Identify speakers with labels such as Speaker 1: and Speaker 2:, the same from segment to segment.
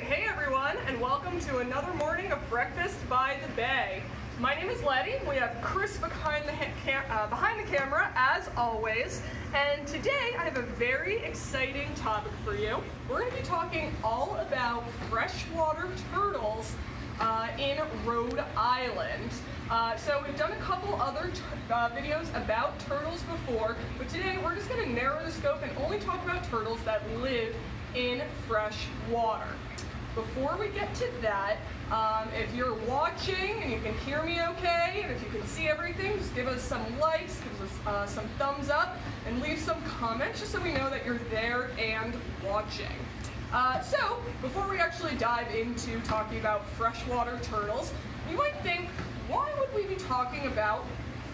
Speaker 1: hey everyone, and welcome to another morning of Breakfast by the Bay. My name is Letty. We have Chris behind the uh, behind the camera, as always. And today I have a very exciting topic for you. We're going to be talking all about freshwater turtles uh, in Rhode Island. Uh, so we've done a couple other uh, videos about turtles before, but today we're just going to narrow the scope and only talk about turtles that live in fresh water. Before we get to that, um, if you're watching and you can hear me okay, and if you can see everything, just give us some likes, give us uh, some thumbs up, and leave some comments just so we know that you're there and watching. Uh, so, before we actually dive into talking about freshwater turtles, you might think, why would we be talking about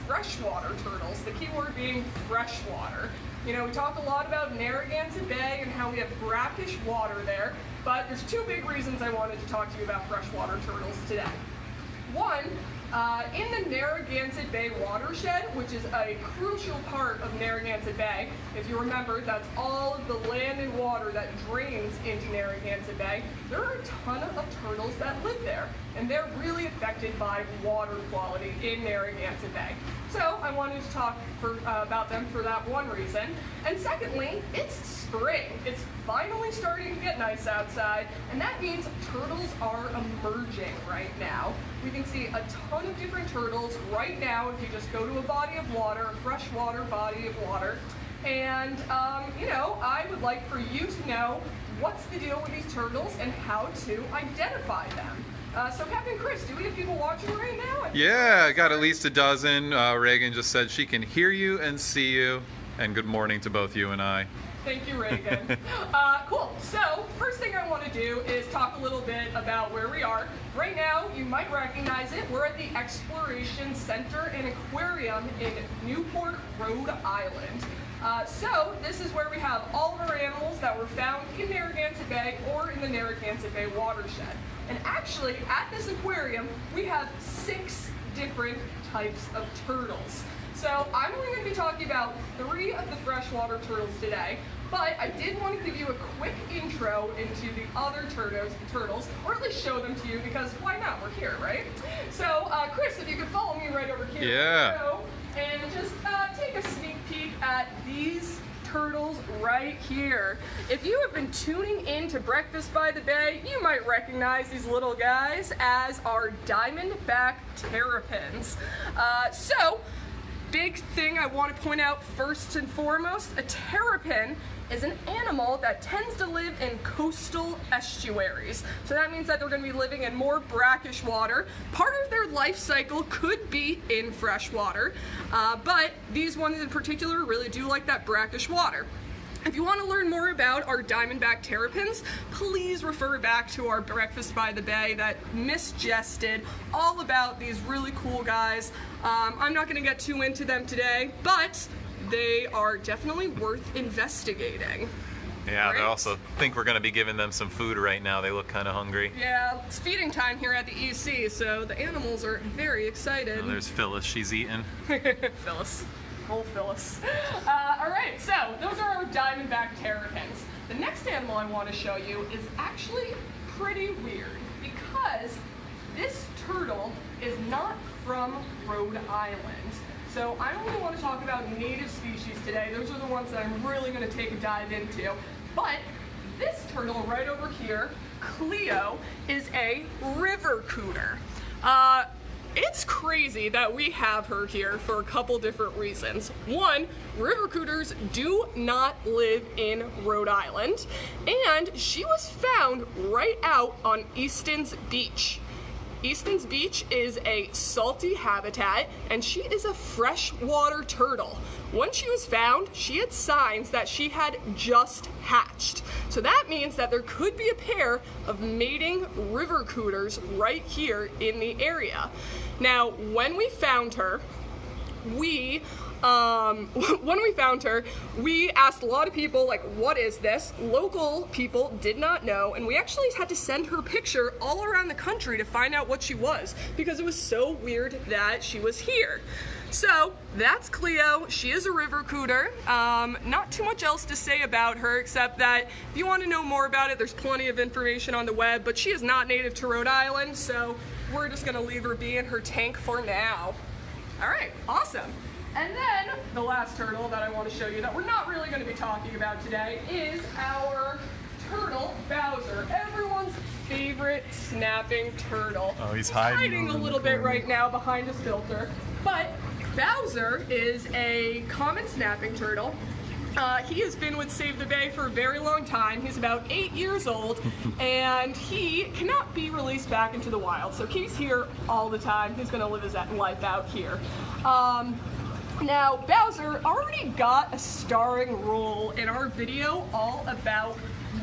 Speaker 1: freshwater turtles? The key word being freshwater. You know, we talk a lot about Narragansett Bay and how we have brackish water there, but there's two big reasons I wanted to talk to you about freshwater turtles today. One, uh, in the Narragansett Bay watershed, which is a crucial part of Narragansett Bay, if you remember, that's all of the land and water that drains into Narragansett Bay, there are a ton of turtles that live there, and they're really affected by water quality in Narragansett Bay. So I wanted to talk for, uh, about them for that one reason. And secondly, it's spring. It's finally starting to get nice outside, and that means turtles are emerging right now. We can see a ton of different turtles right now if you just go to a body of water, a freshwater body of water. And, um, you know, I would like for you to know what's the deal with these turtles and how to identify them. Uh, so, Captain Chris, do we have people watching right now?
Speaker 2: Yeah, I got at least a dozen. Uh, Reagan just said she can hear you and see you. And good morning to both you and I.
Speaker 1: Thank you, Reagan. uh, cool. So, first thing I want to do is talk a little bit about where we are. Right now, you might recognize it. We're at the Exploration Center and Aquarium in Newport, Rhode Island. Uh, so this is where we have all of our animals that were found in Narragansett Bay or in the Narragansett Bay watershed. And actually, at this aquarium, we have six different types of turtles. So I'm only going to be talking about three of the freshwater turtles today, but I did want to give you a quick intro into the other turtles, turtles or at least show them to you because why not? We're here, right? So, uh, Chris, if you could follow me right over here.
Speaker 2: Yeah.
Speaker 1: And just uh, take a sneak peek at these turtles right here. If you have been tuning in to Breakfast by the Bay, you might recognize these little guys as our diamondback terrapins. Uh, so, big thing I want to point out first and foremost, a terrapin is an animal that tends to live in coastal estuaries. So that means that they're going to be living in more brackish water. Part of their life cycle could be in fresh water, uh, but these ones in particular really do like that brackish water. If you want to learn more about our Diamondback Terrapins, please refer back to our Breakfast by the Bay that Miss Jess did all about these really cool guys. Um, I'm not going to get too into them today, but they are definitely worth investigating.
Speaker 2: Yeah, right? I also think we're going to be giving them some food right now. They look kind of hungry.
Speaker 1: Yeah, it's feeding time here at the EC, so the animals are very excited.
Speaker 2: Oh, there's Phyllis. She's eating.
Speaker 1: Phyllis. Old Phyllis. Uh, all right, so those are our diamondback terrapins. The next animal I want to show you is actually pretty weird because this turtle is not from Rhode Island. So I only want to talk about native species today. Those are the ones that I'm really going to take a dive into. But this turtle right over here, Cleo, is a river cooter. Uh, it's crazy that we have her here for a couple different reasons. One, river cooters do not live in Rhode Island, and she was found right out on Easton's Beach. Easton's Beach is a salty habitat and she is a freshwater turtle. When she was found, she had signs that she had just hatched. So that means that there could be a pair of mating river cooters right here in the area. Now, when we found her, we um, when we found her, we asked a lot of people, like, what is this? Local people did not know, and we actually had to send her picture all around the country to find out what she was because it was so weird that she was here. So that's Cleo. She is a river cooter. Um, not too much else to say about her except that if you want to know more about it, there's plenty of information on the web, but she is not native to Rhode Island, so we're just going to leave her be in her tank for now. All right, awesome. And then the last turtle that I want to show you that we're not really going to be talking about today is our turtle Bowser, everyone's favorite snapping turtle.
Speaker 2: Oh, he's hiding
Speaker 1: a
Speaker 2: over in the
Speaker 1: little bit right now behind his filter. But Bowser is a common snapping turtle. Uh, he has been with Save the Bay for a very long time. He's about eight years old, and he cannot be released back into the wild. So he's here all the time. He's going to live his life out here. Um, now, Bowser already got a starring role in our video all about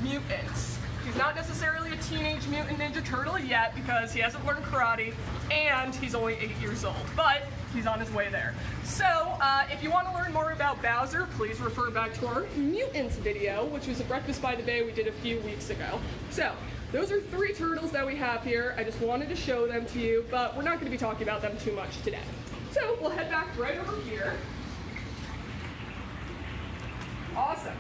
Speaker 1: mutants. He's not necessarily a teenage mutant ninja turtle yet because he hasn't learned karate and he's only eight years old, but he's on his way there. So, uh, if you want to learn more about Bowser, please refer back to our mutants video, which was a Breakfast by the Bay we did a few weeks ago. So, those are three turtles that we have here. I just wanted to show them to you, but we're not going to be talking about them too much today. So, we'll head back right over here. Awesome.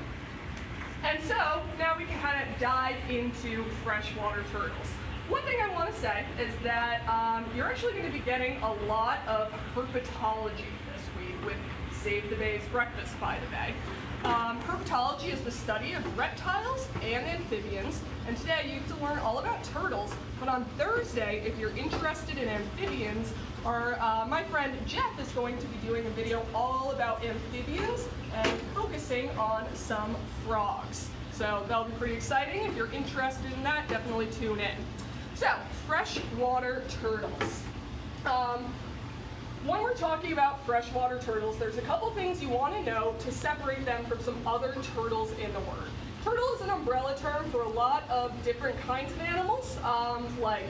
Speaker 1: And so now we can kind of dive into freshwater turtles. One thing I want to say is that um, you're actually going to be getting a lot of herpetology this week with Save the Bay's Breakfast by the Bay. Um, herpetology is the study of reptiles and amphibians, and today you get to learn all about turtles. But on Thursday, if you're interested in amphibians, our, uh, my friend Jeff is going to be doing a video all about amphibians and focusing on some frogs. So that'll be pretty exciting. If you're interested in that, definitely tune in. So, freshwater turtles. Um, when we're talking about freshwater turtles, there's a couple things you want to know to separate them from some other turtles in the word. Turtle is an umbrella term for a lot of different kinds of animals, um, like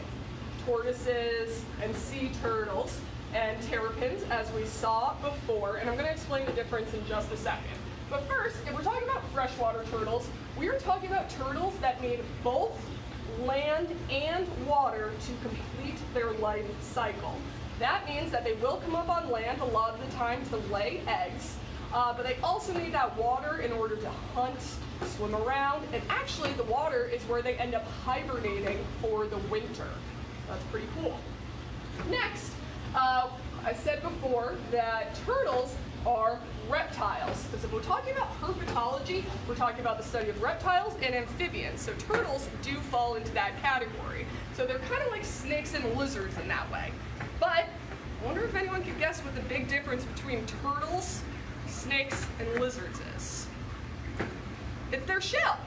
Speaker 1: tortoises and sea turtles and terrapins, as we saw before, and I'm going to explain the difference in just a second. But first, if we're talking about freshwater turtles, we are talking about turtles that need both land and water to complete their life cycle. That means that they will come up on land a lot of the time to lay eggs, uh, but they also need that water in order to hunt, swim around, and actually the water is where they end up hibernating for the winter. That's pretty cool. Next, uh, I said before that turtles are reptiles. Because if we're talking about herpetology, we're talking about the study of reptiles and amphibians. So turtles do fall into that category. So they're kind of like snakes and lizards in that way. But I wonder if anyone could guess what the big difference between turtles, snakes, and lizards is. It's their shell.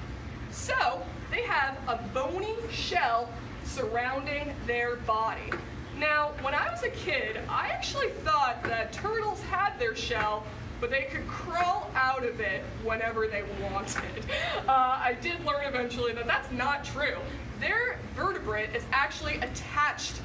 Speaker 1: So they have a bony shell surrounding their body. Now, when I was a kid, I actually thought that turtles had their shell, but they could crawl out of it whenever they wanted. Uh, I did learn eventually that that's not true. Their vertebrate is actually attached,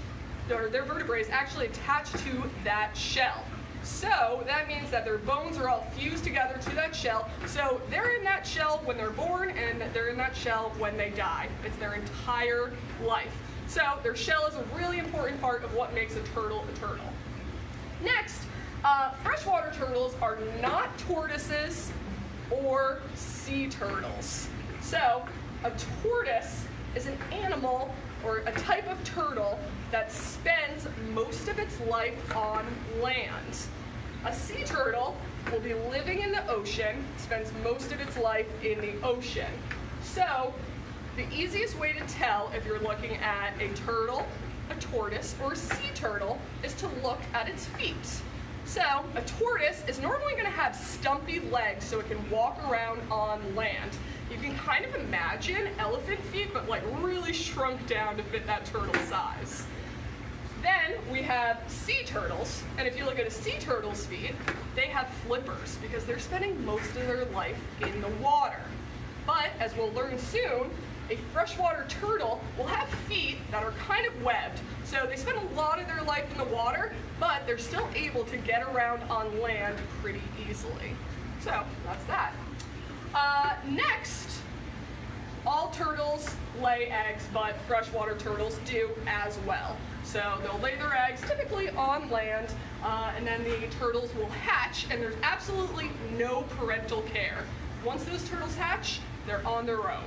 Speaker 1: or their vertebrae is actually attached to that shell. So that means that their bones are all fused together to that shell. So they're in that shell when they're born and they're in that shell when they die. It's their entire life. So their shell is a really important part of what makes a turtle a turtle. Next, uh, freshwater turtles are not tortoises or sea turtles. So a tortoise is an animal or a type of turtle that spends most of its life on land. A sea turtle will be living in the ocean, spends most of its life in the ocean. So the easiest way to tell if you're looking at a turtle, a tortoise, or a sea turtle is to look at its feet. So, a tortoise is normally going to have stumpy legs so it can walk around on land. You can kind of imagine elephant feet, but like really shrunk down to fit that turtle size. Then we have sea turtles, and if you look at a sea turtle's feet, they have flippers because they're spending most of their life in the water. But as we'll learn soon, a freshwater turtle will have feet that are kind of webbed. So they spend a lot of their life in the water, but they're still able to get around on land pretty easily. So that's that. Uh, next, all turtles lay eggs, but freshwater turtles do as well. So they'll lay their eggs typically on land, uh, and then the turtles will hatch, and there's absolutely no parental care. Once those turtles hatch, they're on their own.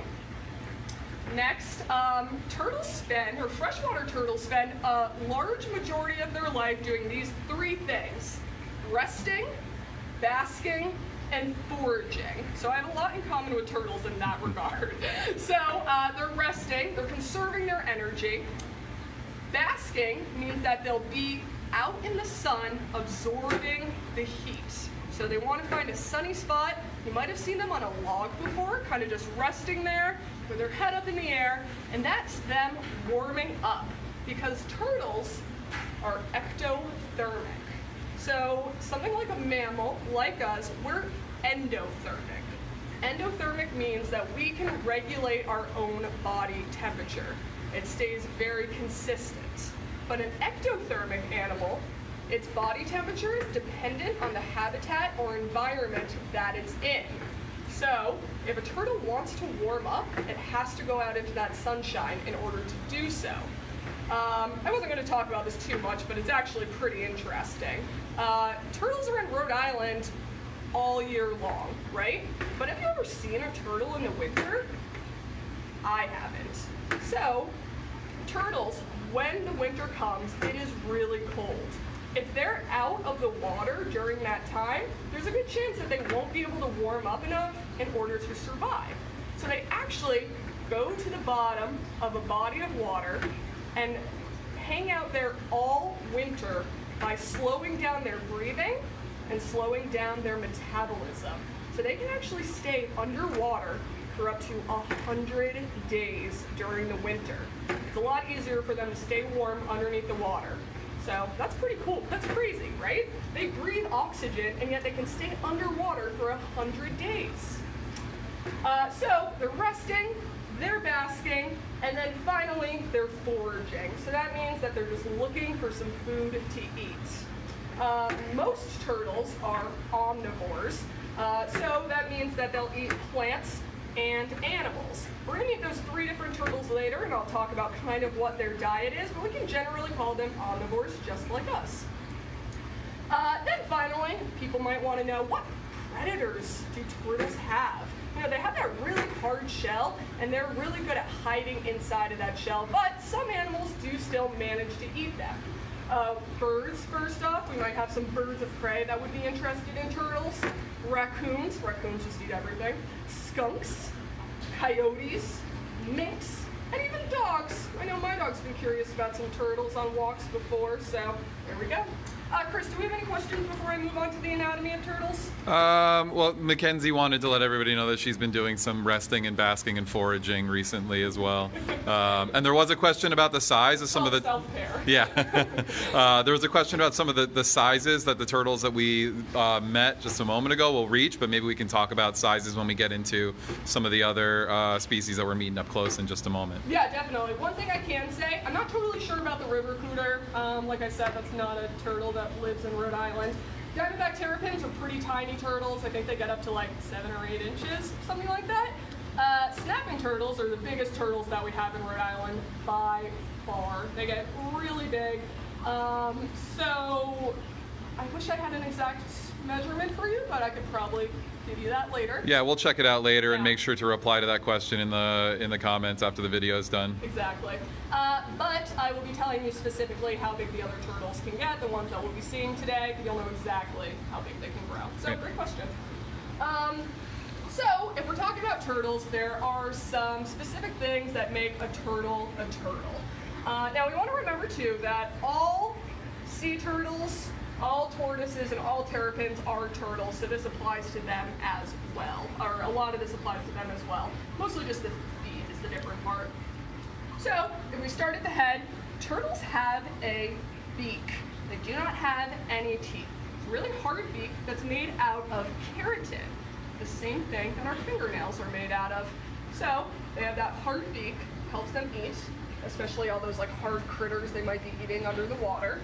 Speaker 1: Next, um, turtles spend, or freshwater turtles spend a large majority of their life doing these three things resting, basking, and foraging. So I have a lot in common with turtles in that regard. so uh, they're resting, they're conserving their energy. Basking means that they'll be out in the sun absorbing the heat. So they want to find a sunny spot. You might have seen them on a log before, kind of just resting there with their head up in the air, and that's them warming up because turtles are ectothermic. So something like a mammal, like us, we're endothermic. Endothermic means that we can regulate our own body temperature. It stays very consistent. But an ectothermic animal, its body temperature is dependent on the habitat or environment that it's in. So, if a turtle wants to warm up, it has to go out into that sunshine in order to do so. Um, I wasn't going to talk about this too much, but it's actually pretty interesting. Uh, turtles are in Rhode Island all year long, right? But have you ever seen a turtle in the winter? I haven't. So, turtles, when the winter comes, it is really cold. If they're out of the water during that time, there's a good chance that they won't be able to warm up enough in order to survive. So they actually go to the bottom of a body of water and hang out there all winter by slowing down their breathing and slowing down their metabolism. So they can actually stay underwater for up to 100 days during the winter. It's a lot easier for them to stay warm underneath the water. So that's pretty cool. That's crazy, right? They breathe oxygen and yet they can stay underwater for 100 days. Uh, so they're resting, they're basking, and then finally they're foraging. So that means that they're just looking for some food to eat. Uh, most turtles are omnivores, uh, so that means that they'll eat plants and animals. We're going to meet those three different turtles later, and I'll talk about kind of what their diet is, but we can generally call them omnivores just like us. Uh, then finally, people might want to know what predators do turtles have? You know, they have that really hard shell, and they're really good at hiding inside of that shell, but some animals do still manage to eat them. Uh, birds, first off, we might have some birds of prey that would be interested in turtles. Raccoons, raccoons just eat everything. Skunks, coyotes, minks, and even dogs. I know my dog's been curious about some turtles on walks before, so there we go. Uh, Chris, do we have any questions before I move on to the anatomy of turtles?
Speaker 2: Um, well, Mackenzie wanted to let everybody know that she's been doing some resting and basking and foraging recently as well. Um, and there was a question about the size of some of the.
Speaker 1: Self-care.
Speaker 2: Yeah. uh, there was a question about some of the, the sizes that the turtles that we uh, met just a moment ago will reach, but maybe we can talk about sizes when we get into some of the other uh, species that we're meeting up close in just a moment.
Speaker 1: Yeah, definitely. One thing I can say, I'm not totally sure about the river cooter. Um, like I said, that's not a turtle that lives in Rhode Island. Diamondback terrapins are pretty tiny turtles. I think they get up to like seven or eight inches, something like that. Uh, snapping turtles are the biggest turtles that we have in Rhode Island by far. They get really big. Um, so I wish I had an exact measurement for you, but I could probably give you that later.
Speaker 2: Yeah, we'll check it out later and make sure to reply to that question in the in the comments after the video is done.
Speaker 1: Exactly. Uh, but I will be telling you specifically how big the other turtles can get, the ones that we'll be seeing today. You'll know exactly how big they can grow. So, great question. Um, so, if we're talking about turtles, there are some specific things that make a turtle a turtle. Uh, now, we want to remember too that all sea turtles, all tortoises, and all terrapins are turtles, so this applies to them as well. Or a lot of this applies to them as well. Mostly just the feet is the different part. So, if we start at the head, turtles have a beak. They do not have any teeth. It's a really hard beak that's made out of keratin, the same thing that our fingernails are made out of. So, they have that hard beak, helps them eat, especially all those like hard critters they might be eating under the water.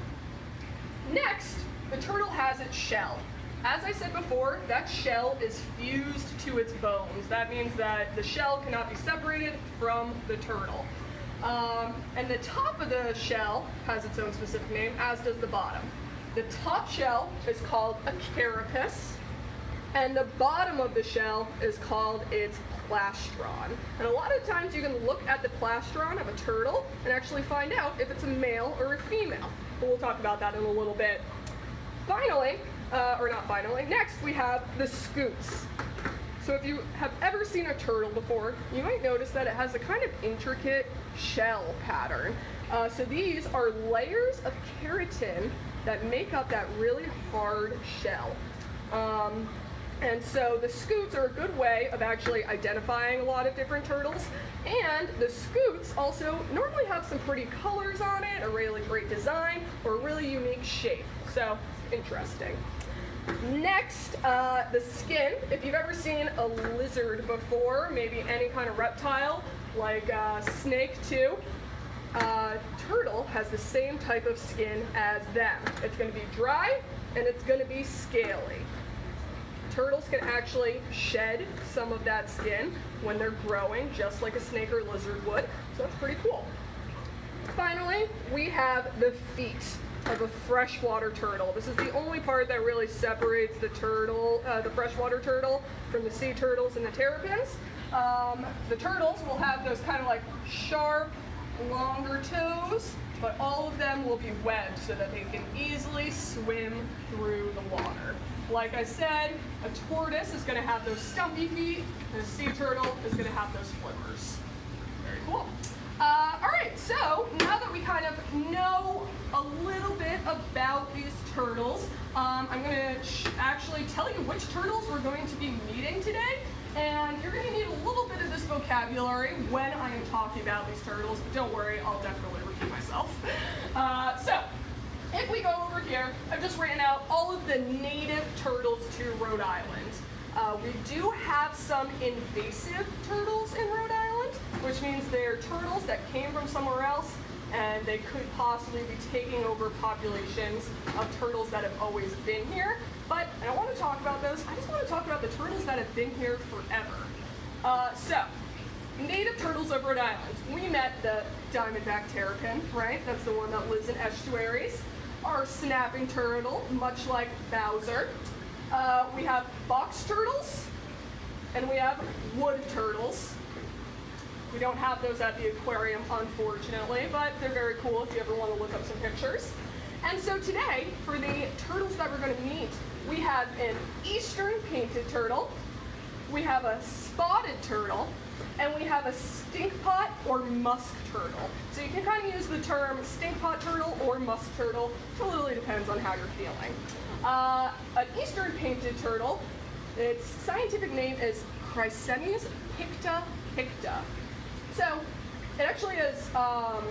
Speaker 1: Next, the turtle has its shell. as I said before, that shell is fused to its bones. That means that the shell cannot be separated from the turtle. Um, and the top of the shell has its own specific name, as does the bottom. The top shell is called a carapace, and the bottom of the shell is called its plastron. And a lot of times you can look at the plastron of a turtle and actually find out if it's a male or a female. We'll talk about that in a little bit. Finally, uh, or not finally, next we have the scutes. So if you have ever seen a turtle before, you might notice that it has a kind of intricate shell pattern. Uh, so these are layers of keratin that make up that really hard shell. Um, and so the scutes are a good way of actually identifying a lot of different turtles. And the scutes also normally have some pretty colors on it, a really great design, or a really unique shape. So interesting. Next, uh, the skin. If you've ever seen a lizard before, maybe any kind of reptile, like a snake too, uh, turtle has the same type of skin as them. It's going to be dry and it's going to be scaly. Turtles can actually shed some of that skin when they're growing, just like a snake or lizard would. So that's pretty cool. Finally, we have the feet of a freshwater turtle. This is the only part that really separates the turtle, uh, the freshwater turtle, from the sea turtles and the terrapins. Um, the turtles will have those kind of like sharp, longer toes, but all of them will be webbed so that they can easily swim through the water. Like I said, a tortoise is going to have those stumpy feet, and a sea turtle is going to have those flippers. Very cool. Uh, all right, so now that we kind of know a little bit about these turtles, um, I'm going to actually tell you which turtles we're going to be meeting today. And you're going to need a little bit of this vocabulary when I am talking about these turtles, but don't worry, I'll definitely repeat myself. Uh, so, if we go over here, I've just written out all of the native turtles to Rhode Island. Uh, we do have some invasive turtles in Rhode Island, which means they're turtles that came from somewhere else and they could possibly be taking over populations of turtles that have always been here. But I don't want to talk about those. I just want to talk about the turtles that have been here forever. Uh, so, native turtles of Rhode Island. We met the diamondback terrapin, right? That's the one that lives in estuaries. Our snapping turtle, much like Bowser. Uh, we have box turtles, and we have wood turtles. We don't have those at the aquarium, unfortunately, but they're very cool if you ever want to look up some pictures. And so today, for the turtles that we're going to meet, we have an eastern painted turtle, we have a spotted turtle, and we have a stinkpot or musk turtle. So you can kind of use the term stinkpot turtle or musk turtle. Totally depends on how you're feeling. Uh, an eastern painted turtle, its scientific name is Chrysemys picta picta. So it actually is, um,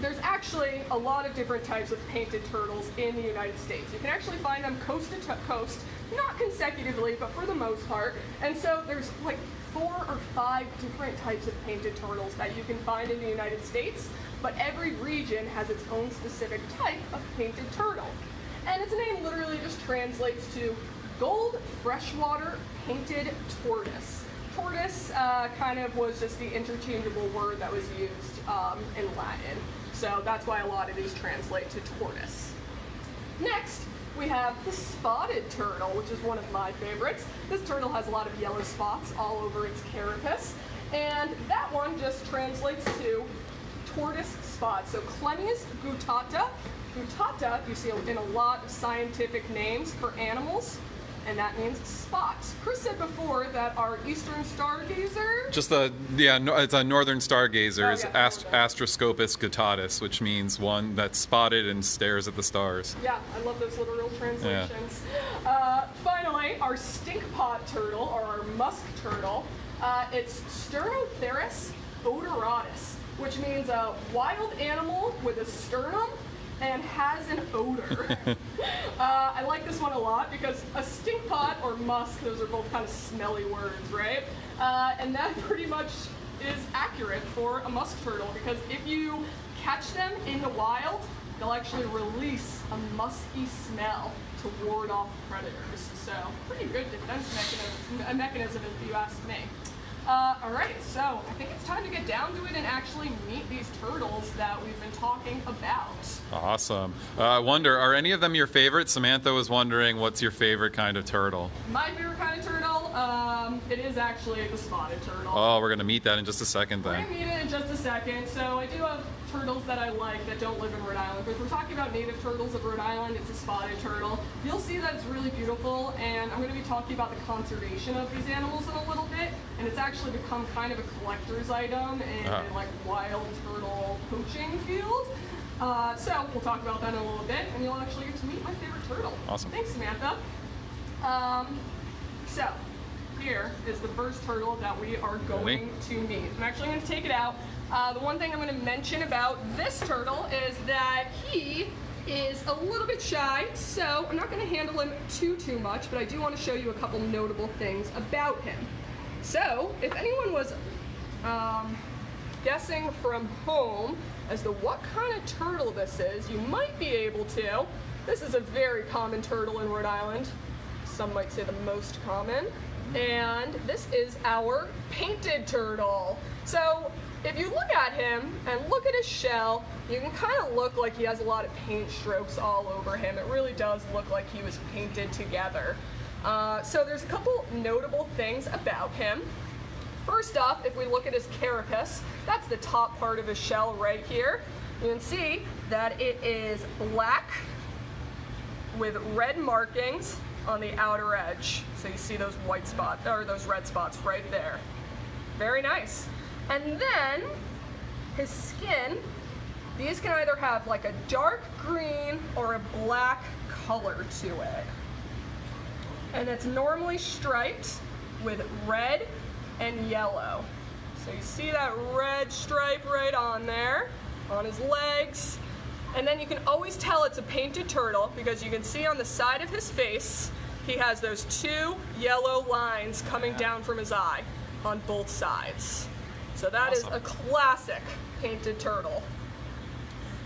Speaker 1: there's actually a lot of different types of painted turtles in the United States. You can actually find them coast to coast, not consecutively, but for the most part. And so there's like four or five different types of painted turtles that you can find in the United States, but every region has its own specific type of painted turtle. And its name literally just translates to gold freshwater painted tortoise. Tortoise uh, kind of was just the interchangeable word that was used um, in Latin. So that's why a lot of these translate to tortoise. Next, we have the spotted turtle, which is one of my favorites. This turtle has a lot of yellow spots all over its carapace. And that one just translates to tortoise spot. So Clemmys guttata. Guttata you see in a lot of scientific names for animals and that means spots. Chris said before that our eastern stargazer.
Speaker 2: Just the yeah, no, it's a northern stargazer
Speaker 1: Oh,
Speaker 2: is
Speaker 1: yeah,
Speaker 2: ast- Astroscopus guttatus, which means one that's spotted and stares at the stars.
Speaker 1: Yeah, I love those literal translations. Uh, finally, our stinkpot turtle, or our musk turtle, uh, it's Sternotherus odoratus, which means a wild animal with a sternum and has an odor. uh, I like this one a lot because a stinkpot or musk, those are both kind of smelly words, right? Uh, and that pretty much is accurate for a musk turtle because if you catch them in the wild, they'll actually release a musky smell. to ward off predators. So pretty good defense mechanism, mechanism if you ask me. Uh, all right, so I think it's time to get down to it and actually meet these turtles that we've been talking about.
Speaker 2: Awesome. Uh, I wonder, are any of them your favorite? Samantha was wondering, what's your favorite kind of turtle?
Speaker 1: My favorite kind of turtle, um, it is actually the spotted turtle.
Speaker 2: Oh, we're gonna meet that in just a second then.
Speaker 1: We're
Speaker 2: then.
Speaker 1: gonna meet it in just a second. So I do have turtles that I like that don't live in Rhode Island. But if we're talking about native turtles of Rhode Island, it's a spotted turtle. You'll see that it's really beautiful, and I'm gonna be talking about the conservation of these animals in a little bit. And it's actually become kind of a collector's item in
Speaker 2: Ah.
Speaker 1: like wild turtle poaching field. Uh, so we'll talk about that in a little bit, and you'll actually get to meet my favorite turtle.
Speaker 2: Awesome.
Speaker 1: Thanks, Samantha. Um, so, here is the first turtle that we are going to meet. I'm actually going to take it out. Uh, the one thing I'm going to mention about this turtle is that he is a little bit shy, so I'm not going to handle him too, too much, but I do want to show you a couple notable things about him. So, if anyone was um, guessing from home as to what kind of turtle this is, you might be able to. This is a very common turtle in Rhode Island. Some might say the most common. And this is our painted turtle. So if you look at him and look at his shell, you can kind of look like he has a lot of paint strokes all over him. It really does look like he was painted together. Uh, so there's a couple notable things about him. First off, if we look at his carapace, that's the top part of his shell right here. You can see that it is black with red markings on the outer edge. So you see those white spots, or those red spots right there. Very nice. And then his skin, these can either have like a dark green or a black color to it and it's normally striped with red and yellow. So you see that red stripe right on there, on his legs. And then you can always tell it's a painted turtle because you can see on the side of his face, he has those two yellow lines coming down from his eye on both sides. So that is
Speaker 2: Awesome.
Speaker 1: a classic painted turtle.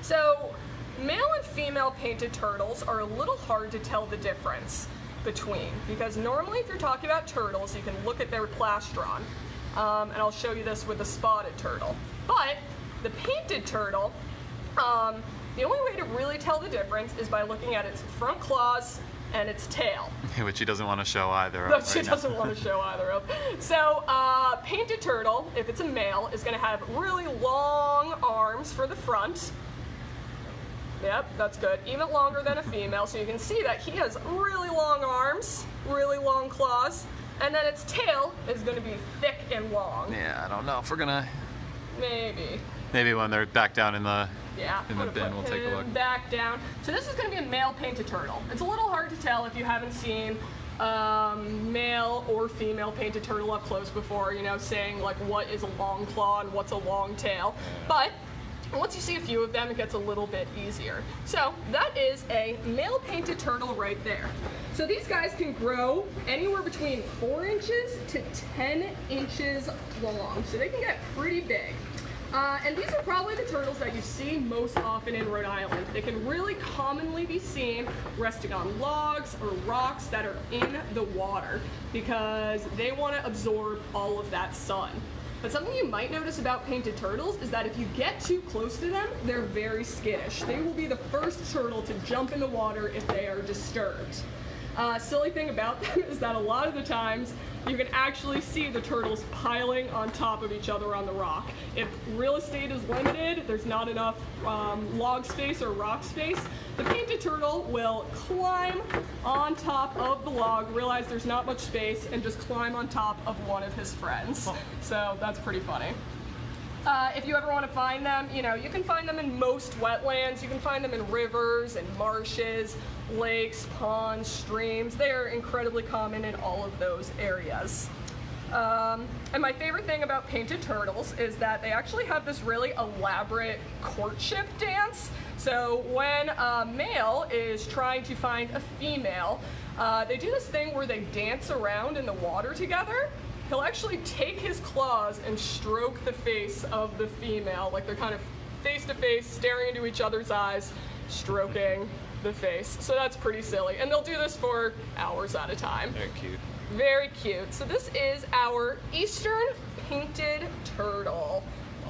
Speaker 1: So, male and female painted turtles are a little hard to tell the difference between because normally, if you're talking about turtles, you can look at their plastron, um, and I'll show you this with a spotted turtle. But the painted turtle, um, the only way to really tell the difference is by looking at its front claws and its tail.
Speaker 2: Which he doesn't want to show either.
Speaker 1: But she doesn't want to show either of. So, uh, painted turtle, if it's a male, is going to have really long arms for the front. Yep, that's good. Even longer than a female, so you can see that he has really long arms, really long claws, and then its tail is going to be thick and long.
Speaker 2: Yeah, I don't know if we're gonna.
Speaker 1: Maybe.
Speaker 2: Maybe when they're back down in the.
Speaker 1: Yeah.
Speaker 2: In the bin, we'll take a look.
Speaker 1: Back down. So this is going to be a male painted turtle. It's a little hard to tell if you haven't seen um, male or female painted turtle up close before. You know, saying like what is a long claw and what's a long tail. But once you see a few of them, it gets a little bit easier. So that is a male painted turtle right there. So these guys can grow anywhere between four inches to 10 inches long. So they can get pretty big. Uh, and these are probably the turtles that you see most often in Rhode Island. They can really commonly be seen resting on logs or rocks that are in the water because they want to absorb all of that sun. But something you might notice about painted turtles is that if you get too close to them, they're very skittish. They will be the first turtle to jump in the water if they are disturbed. Uh, silly thing about them is that a lot of the times you can actually see the turtles piling on top of each other on the rock. If real estate is limited, there's not enough um, log space or rock space, the painted turtle will climb on top of the log, realize there's not much space, and just climb on top of one of his friends. So that's pretty funny. Uh, if you ever want to find them, you know, you can find them in most wetlands. You can find them in rivers and marshes, lakes, ponds, streams. They are incredibly common in all of those areas. Um, and my favorite thing about painted turtles is that they actually have this really elaborate courtship dance. So when a male is trying to find a female, uh, they do this thing where they dance around in the water together. He'll actually take his claws and stroke the face of the female, like they're kind of face to face, staring into each other's eyes, stroking. the face. So that's pretty silly. And they'll do this for hours at a time.
Speaker 2: Very cute.
Speaker 1: Very cute. So this is our Eastern painted turtle.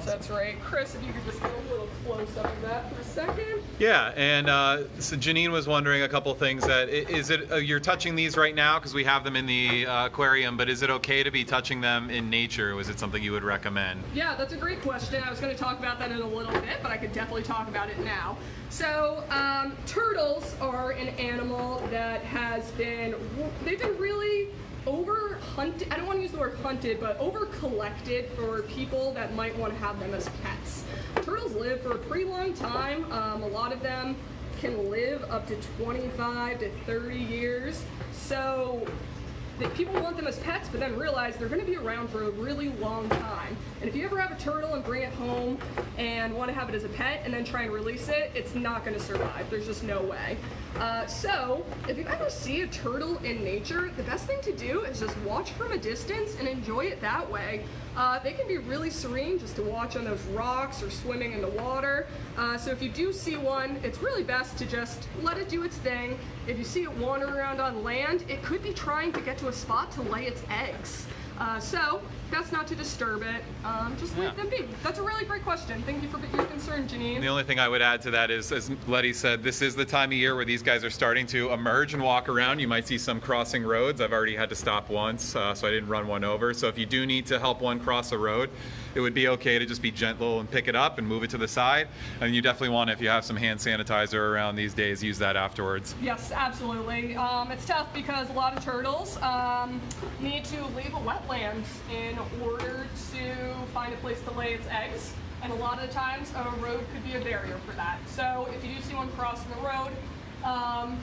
Speaker 1: That's right. Chris, if you could just get a little close up of that for a second.
Speaker 2: Yeah, and uh, so Janine was wondering a couple things. that is it uh, you're touching these right now because we have them in the uh, aquarium, but is it okay to be touching them in nature? Was it something you would recommend?
Speaker 1: Yeah, that's a great question. I was going to talk about that in a little bit, but I could definitely talk about it now. So, um, turtles are an animal that has been, they've been really over hunted, I don't want to use the word hunted, but over collected for people that might want to have them as pets. Turtles live for a pretty long time. Um, a lot of them can live up to 25 to 30 years. So that people want them as pets, but then realize they're going to be around for a really long time. And if you ever have a turtle and bring it home and want to have it as a pet and then try and release it, it's not going to survive. There's just no way. Uh, so, if you ever see a turtle in nature, the best thing to do is just watch from a distance and enjoy it that way. Uh, they can be really serene just to watch on those rocks or swimming in the water. Uh, so if you do see one, it's really best to just let it do its thing. If you see it wandering around on land, it could be trying to get to a spot to lay its eggs. Uh, so best not to disturb it. Um, just
Speaker 2: Yeah.
Speaker 1: leave them be. That's a really great question. Thank you for your concern, Janine.
Speaker 2: The only thing I would add to that is, as Letty said, this is the time of year where these guys are starting to emerge and walk around. You might see some crossing roads. I've already had to stop once, uh, so I didn't run one over. So if you do need to help one cross a road, it would be okay to just be gentle and pick it up and move it to the side. And you definitely want, to, if you have some hand sanitizer around these days, use that afterwards.
Speaker 1: Yes, absolutely. Um, it's tough because a lot of turtles um, need to leave a wetland in order to find a place to lay its eggs. And a lot of the times, a road could be a barrier for that. So if you do see one crossing the road, um,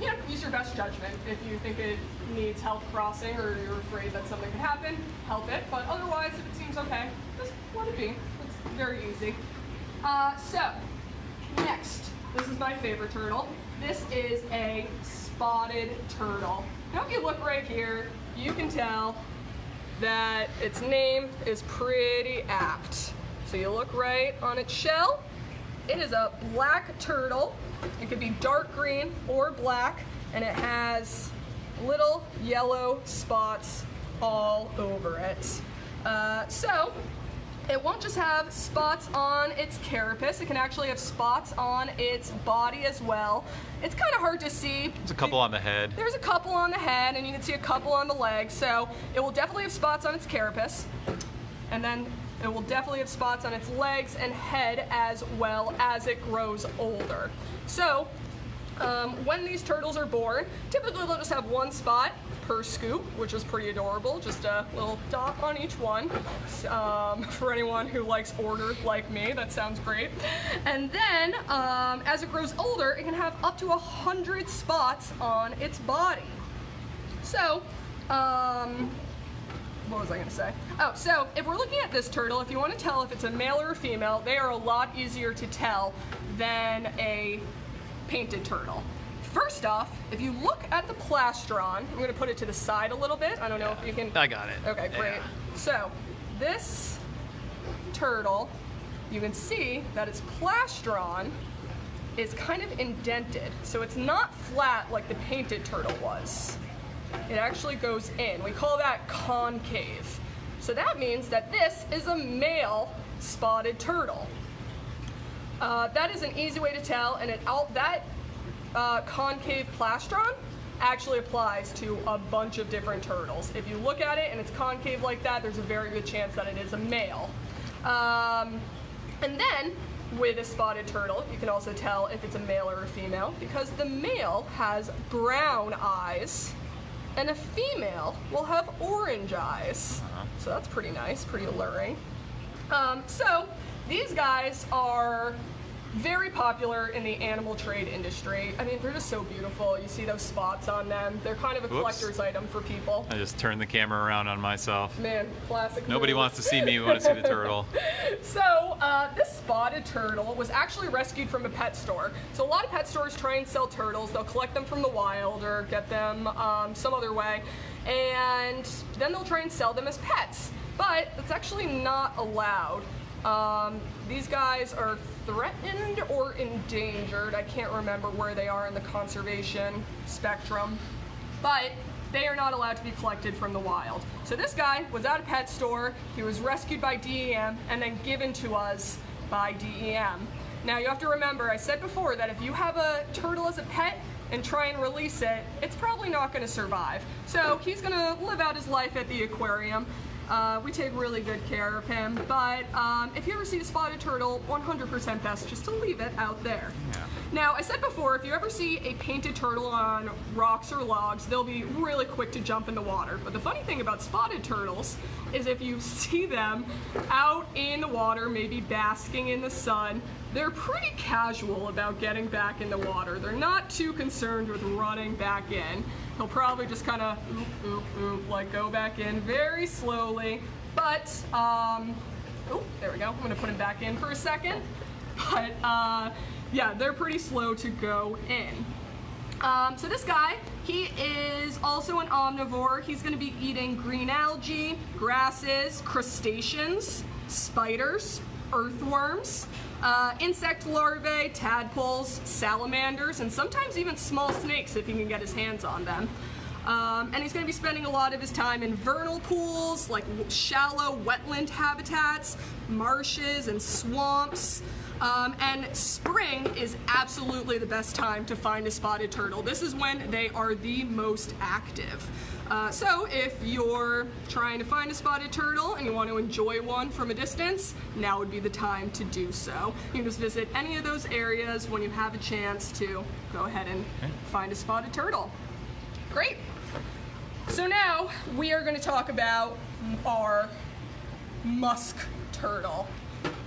Speaker 1: you know, use your best judgment. If you think it needs help crossing or you're afraid that something could happen, help it. But otherwise, if it seems okay, just let it be. It's very easy. Uh, so, Next, this is my favorite turtle. This is a spotted turtle. Now if you look right here, you can tell that its name is pretty apt. So you look right on its shell. It is a black turtle. It could be dark green or black, and it has little yellow spots all over it. Uh, so it won't just have spots on its carapace, it can actually have spots on its body as well. It's kind of hard to see.
Speaker 2: There's a couple on the head.
Speaker 1: There's a couple on the head, and you can see a couple on the legs, so it will definitely have spots on its carapace. And then it will definitely have spots on its legs and head as well as it grows older. So, um, when these turtles are born, typically they'll just have one spot per scute, which is pretty adorable, just a little dot on each one. Um, for anyone who likes order like me, that sounds great. And then, um, as it grows older, it can have up to a hundred spots on its body. So, um, what was I going to say? Oh, so if we're looking at this turtle, if you want to tell if it's a male or a female, they are a lot easier to tell than a painted turtle. First off, if you look at the plastron, I'm going to put it to the side a little bit. I don't know if you can.
Speaker 2: I got it.
Speaker 1: Okay, great. So, this turtle, you can see that its plastron is kind of indented. So it's not flat like the painted turtle was. It actually goes in. We call that concave. So that means that this is a male spotted turtle. Uh, that is an easy way to tell, and it out that uh, concave plastron actually applies to a bunch of different turtles. If you look at it and it's concave like that, there's a very good chance that it is a male. Um, and then with a spotted turtle, you can also tell if it's a male or a female because the male has brown eyes and a female will have orange eyes. So that's pretty nice, pretty alluring. Um, so these guys are very popular in the animal trade industry. I mean, they're just so beautiful. You see those spots on them. They're kind of a
Speaker 2: Whoops.
Speaker 1: collector's item for people.
Speaker 2: I just turned the camera around on myself.
Speaker 1: Man, classic.
Speaker 2: Nobody wants to see me. We want to see the turtle.
Speaker 1: So, uh, this spotted turtle was actually rescued from a pet store. So, a lot of pet stores try and sell turtles. They'll collect them from the wild or get them um, some other way, and then they'll try and sell them as pets. But it's actually not allowed. Um, these guys are threatened or endangered. I can't remember where they are in the conservation spectrum, but they are not allowed to be collected from the wild. So this guy was at a pet store, he was rescued by DEM and then given to us by DEM. Now you have to remember, I said before that if you have a turtle as a pet and try and release it, it's probably not going to survive. So he's going to live out his life at the aquarium. Uh, we take really good care of him, but um, if you ever see a spotted turtle, 100% best just to leave it out there.
Speaker 2: Yeah.
Speaker 1: Now, I said before, if you ever see a painted turtle on rocks or logs, they'll be really quick to jump in the water. But the funny thing about spotted turtles is if you see them out in the water, maybe basking in the sun, they're pretty casual about getting back in the water. They're not too concerned with running back in. He'll probably just kind of oop, oop, oop, like go back in very slowly. But, um, oh, there we go. I'm gonna put him back in for a second. But, uh, yeah, they're pretty slow to go in. Um, so this guy, he is also an omnivore. He's going to be eating green algae, grasses, crustaceans, spiders, earthworms, uh, insect larvae, tadpoles, salamanders, and sometimes even small snakes if he can get his hands on them. Um, and he's going to be spending a lot of his time in vernal pools, like shallow wetland habitats, marshes, and swamps. Um, and spring is absolutely the best time to find a spotted turtle. This is when they are the most active. Uh, so if you're trying to find a spotted turtle and you want to enjoy one from a distance, now would be the time to do so. You can just visit any of those areas when you have a chance to go ahead and find a spotted turtle. Great. So now we are going to talk about our musk turtle.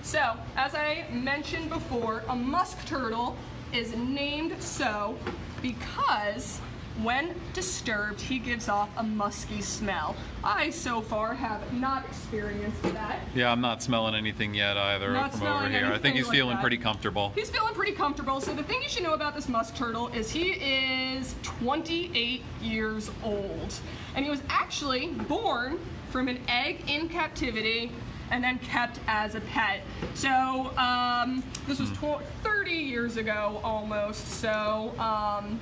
Speaker 1: So, as I mentioned before, a musk turtle is named so because when disturbed, he gives off a musky smell. I so far have not experienced that.
Speaker 2: Yeah, I'm not smelling anything yet either
Speaker 1: Not
Speaker 2: from over
Speaker 1: smelling
Speaker 2: here. I think he's
Speaker 1: like
Speaker 2: feeling
Speaker 1: that.
Speaker 2: pretty comfortable.
Speaker 1: He's feeling pretty comfortable. So the thing you should know about this musk turtle is he is 28 years old. And he was actually born from an egg in captivity and then kept as a pet. So um, this was 30 years ago almost. So um,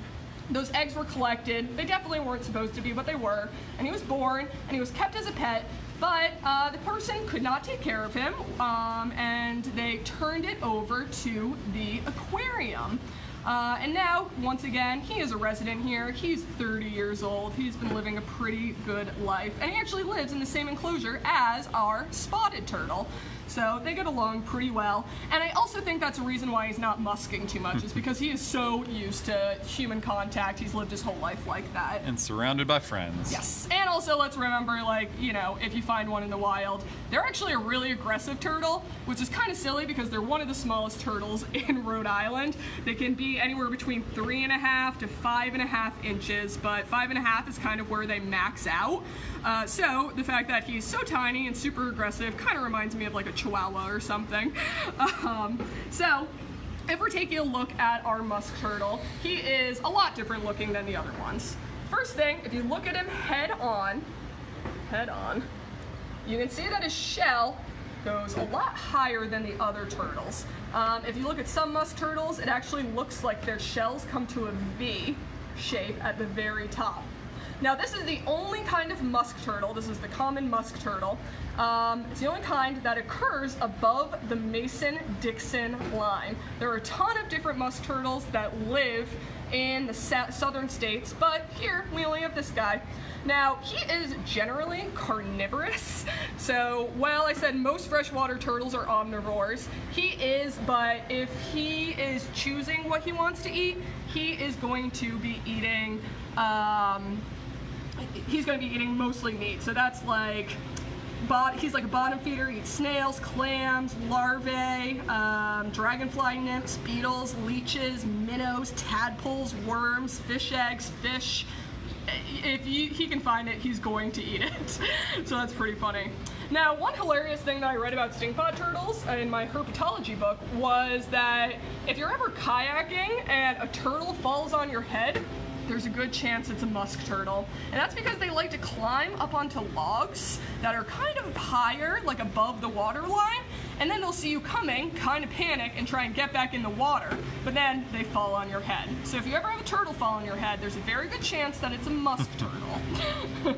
Speaker 1: those eggs were collected. They definitely weren't supposed to be, but they were. And he was born and he was kept as a pet. But uh, the person could not take care of him, um, and they turned it over to the aquarium. Uh, and now, once again, he is a resident here. He's 30 years old. He's been living a pretty good life. And he actually lives in the same enclosure as our spotted turtle. So they get along pretty well. And I also think that's a reason why he's not musking too much, is because he is so used to human contact. He's lived his whole life like that.
Speaker 2: And surrounded by friends.
Speaker 1: Yes. And also, let's remember, like, you know, if you find one in the wild, they're actually a really aggressive turtle, which is kind of silly because they're one of the smallest turtles in Rhode Island. They can be anywhere between three and a half to five and a half inches, but five and a half is kind of where they max out. Uh, so the fact that he's so tiny and super aggressive kind of reminds me of like a chihuahua or something. Um, so if we're taking a look at our musk turtle, he is a lot different looking than the other ones. First thing, if you look at him head on, head on, you can see that his shell goes a lot higher than the other turtles. Um, if you look at some musk turtles, it actually looks like their shells come to a V shape at the very top. Now this is the only kind of musk turtle, this is the common musk turtle, um, it's the only kind that occurs above the Mason-Dixon line. There are a ton of different musk turtles that live in the southern states, but here we only have this guy. Now, he is generally carnivorous, so while I said most freshwater turtles are omnivores, he is, but if he is choosing what he wants to eat, he is going to be eating, um, he's going to be eating mostly meat. So that's like, bot, he's like a bottom feeder, eats snails, clams, larvae, um, dragonfly nymphs, beetles, leeches, minnows, tadpoles, worms, fish eggs, fish. If you, he can find it, he's going to eat it. so that's pretty funny. Now, one hilarious thing that I read about stinkpot turtles in my herpetology book was that if you're ever kayaking and a turtle falls on your head, there's a good chance it's a musk turtle. And that's because they like to climb up onto logs that are kind of higher, like above the water line, and then they'll see you coming, kind of panic and try and get back in the water, but then they fall on your head. So if you ever have a turtle fall on your head, there's a very good chance that it's a musk turtle.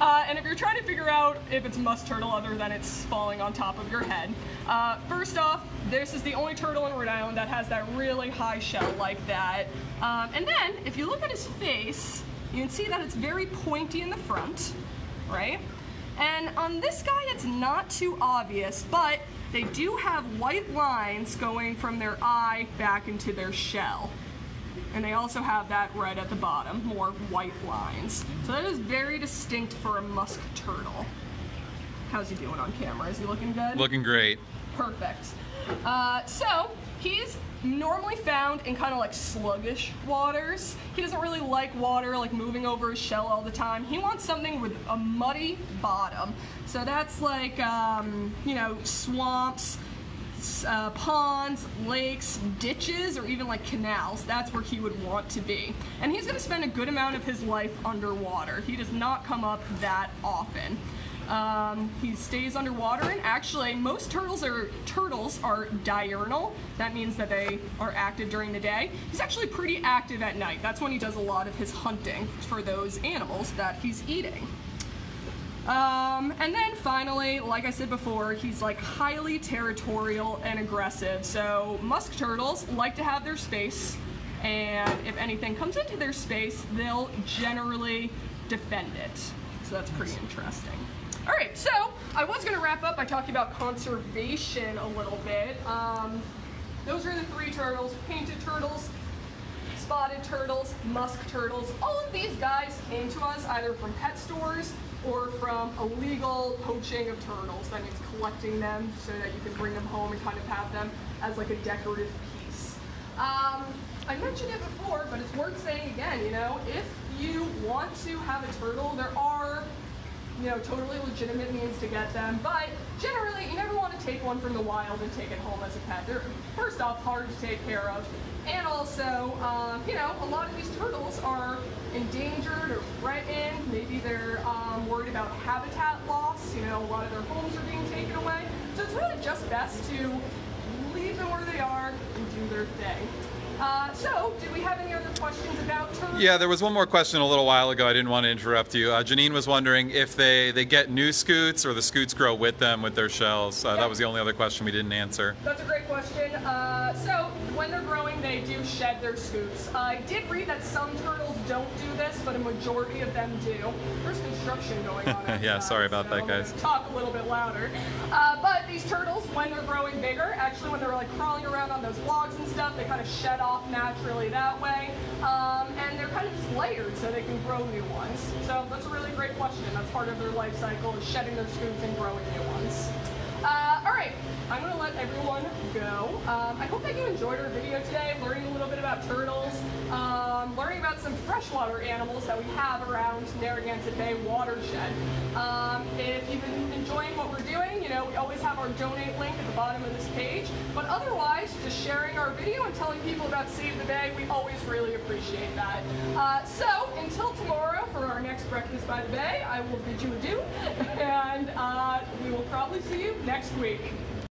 Speaker 1: uh, and if you're trying to figure out if it's a musk turtle other than it's falling on top of your head, uh, first off, this is the only turtle in Rhode Island that has that really high shell like that. Um, and then, if you look at his face, you can see that it's very pointy in the front, right? And on this guy, it's not too obvious, but they do have white lines going from their eye back into their shell. And they also have that red at the bottom, more white lines. So that is very distinct for a musk turtle. How's he doing on camera? Is he looking good?
Speaker 2: Looking great.
Speaker 1: Perfect. Uh, so he's normally found in kind of like sluggish waters. He doesn't really like water, like moving over his shell all the time. He wants something with a muddy bottom. So that's like, um, you know, swamps, uh, ponds, lakes, ditches, or even like canals. That's where he would want to be. And he's going to spend a good amount of his life underwater. He does not come up that often. Um, he stays underwater, and actually, most turtles are turtles are diurnal. That means that they are active during the day. He's actually pretty active at night. That's when he does a lot of his hunting for those animals that he's eating. Um, and then finally, like I said before, he's like highly territorial and aggressive. So musk turtles like to have their space, and if anything comes into their space, they'll generally defend it. So that's pretty interesting. All right, so I was going to wrap up by talking about conservation a little bit. Um, those are the three turtles, painted turtles, spotted turtles, musk turtles. All of these guys came to us either from pet stores or from illegal poaching of turtles. That means collecting them so that you can bring them home and kind of have them as like a decorative piece. Um, I mentioned it before, but it's worth saying again, you know, if you want to have a turtle, there are you know, totally legitimate means to get them, but generally you never want to take one from the wild and take it home as a pet. They're, first off, hard to take care of, and also, um, you know, a lot of these turtles are endangered or threatened. Maybe they're um, worried about habitat loss. You know, a lot of their homes are being taken away. So it's really just best to leave them where they are and do their thing. Uh, so, do we have any other questions about?
Speaker 2: Yeah, there was one more question a little while ago. I didn't want to interrupt you. Uh, Janine was wondering if they, they get new scutes or the scutes grow with them with their shells. Uh,
Speaker 1: Yeah.
Speaker 2: That was the only other question we didn't answer.
Speaker 1: That's a great question. Uh, so, when they're growing, they do shed their scutes. I did read that some turtles don't do this, but a majority of them do. There's construction going on.
Speaker 2: Yeah, sorry about
Speaker 1: so
Speaker 2: that, guys.
Speaker 1: Talk a little bit louder. Uh, but these turtles, when they're growing bigger, actually when they're like crawling around on those logs and stuff, they kind of shed off naturally that way. Um, and they're kind of just layered so they can grow new ones. So that's a really great question. That's part of their life cycle is shedding their scutes and growing new ones. Uh, all right, I'm gonna let everyone go. Um, I hope that you enjoyed our video today, learning a little bit about turtles, um, learning about some freshwater animals that we have around Narragansett Bay watershed. Um, if you've been enjoying what we're doing, you know, we always have our donate link at the bottom of this page. But otherwise, just sharing our video and telling people about Save the Bay, we always really appreciate that. Uh, so until tomorrow for our next Breakfast by the Bay, I will bid you adieu, and uh, we will probably see you next week.